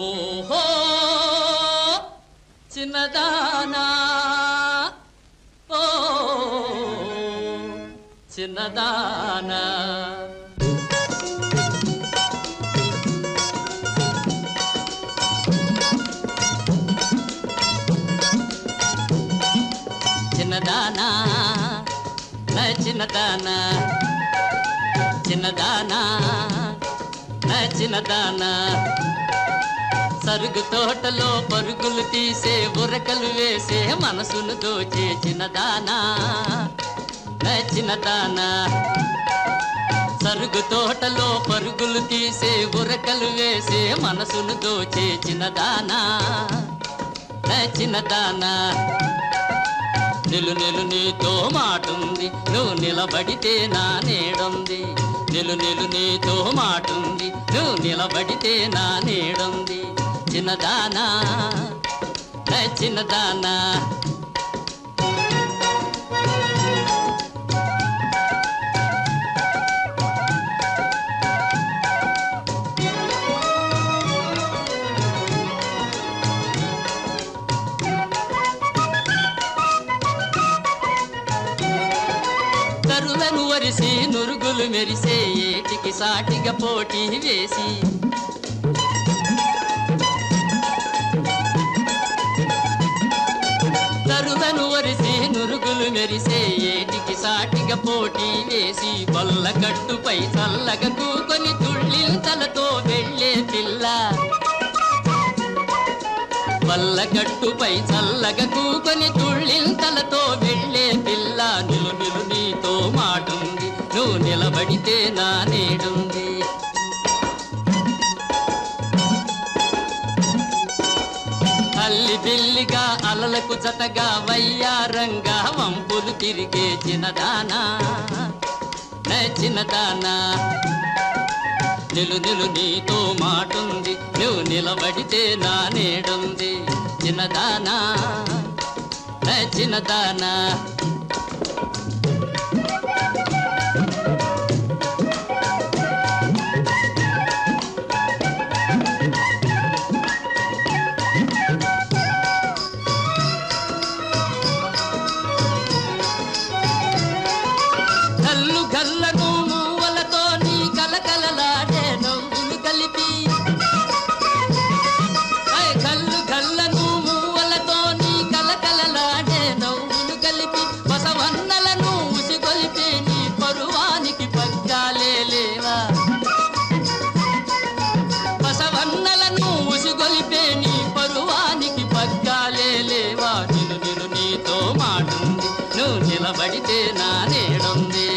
ఓహో చిన్నదానా. ఓ చిన్నదానా. చిన్నదానా. నా చిన్నదానా. చిన్నదానా. నా చిన్నదానా. సరుగు తోటలో పరుగులు తీసే ఉరకలు వేసే మనసును దోచే చిన్నదానా చిన్నదానా సరుగు తోటలో పరుగులు తీసే ఉరకలు వేసే మనసును దోచే చిన్నదానా చిన్నదానా నిలు నిలు నీతో మాటుంది నువ్వు నిలబడితే నా నేడుంది. నిలు నిలు నీతో మాటుంది నువ్వు నిలబడితే నా నేడుంది. చిన్నదానా నా చిన్నదానా కరులను వరిసి నురుగులు మెరిసే ఏటికి సాటిగా పోటీ వేసి కరులను వరిసే నురుగులు మెరిసే ఏటికి సాటిగా పోటీ వేసి బల్ల కట్టుపై చల్లగా కూకొని తుళ్ళింతలతో వెళ్ళే పిల్ల. బల్ల కట్టుపై చల్లగా కూకొని తుళ్ళింతలతో వెళ్ళే పిల్ల. నిలు నిలు నీతో మాటుంది నువ్వు నిలబడితే నా నేడుంది. అల్లి బిల్లిగా అలలకు జతగా వయ్యారంగా వంపులు తిరిగే చిన్నదానా చిన్నదానా. నిలు నిలు నీతో మాటుంది నువ్వు నిలబడితే నా నేడుంది చిన్నదానా చిన్నదానా. నువ్వు నా నేడుంది.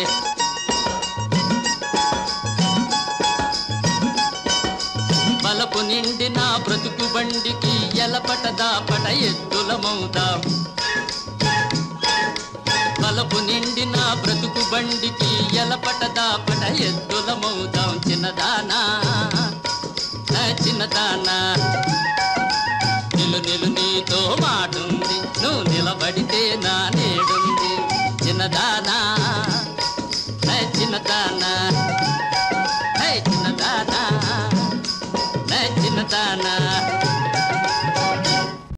బలపు నిండి నా బ్రతుకు బండికి ఎలపట దాపట ఎద్దులమవుదాం బలపు నిండి నా బ్రతుకు బండికి ఎలపట దాపట ఎద్దులమవుదాం చిన్నదానా చిన్నదానా నిలు నిలు నీతో మాటుంది నువ్వు నిలబడితే నా